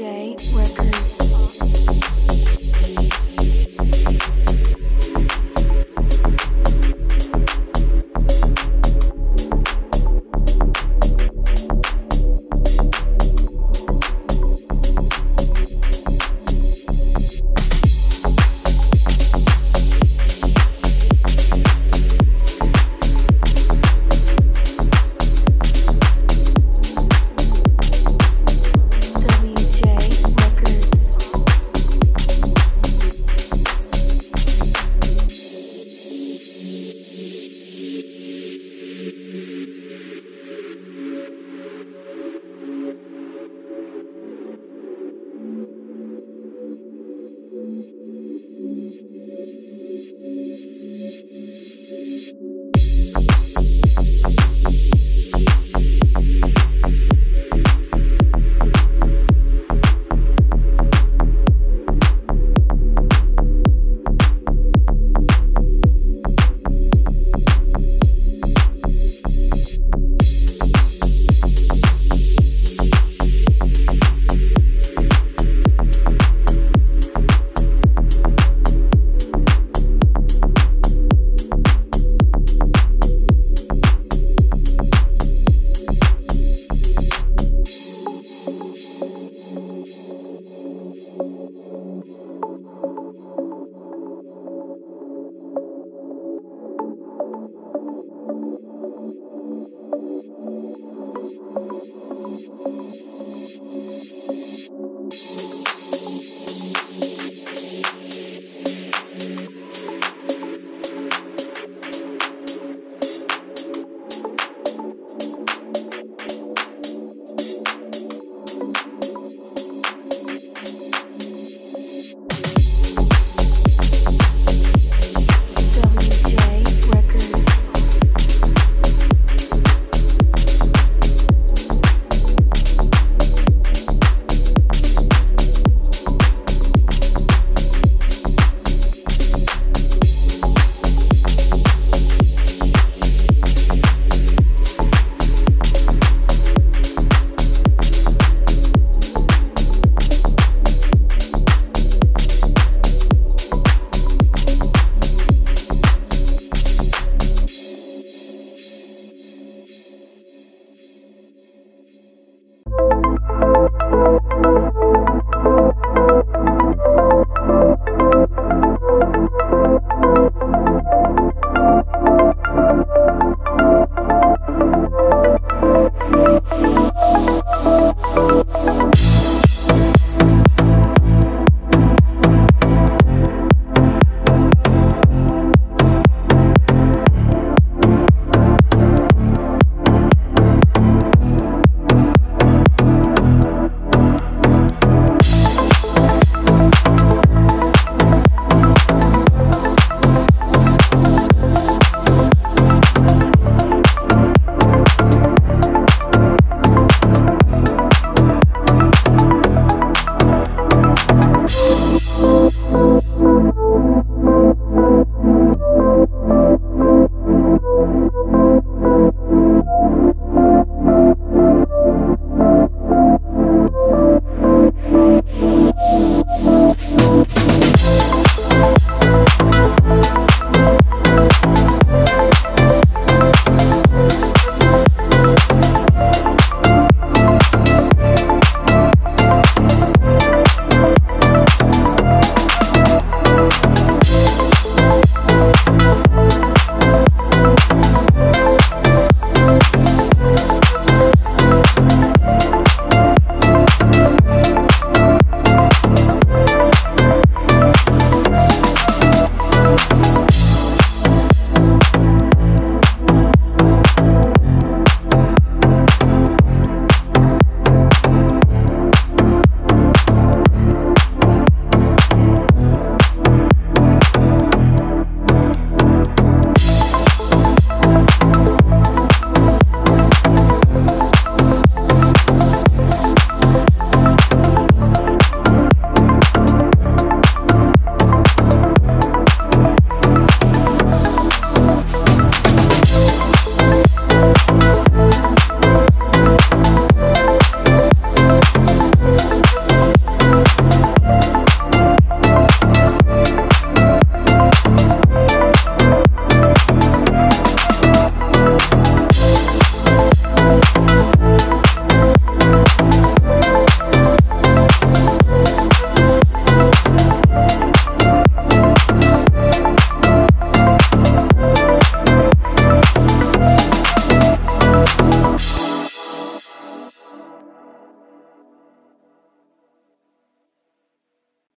DJ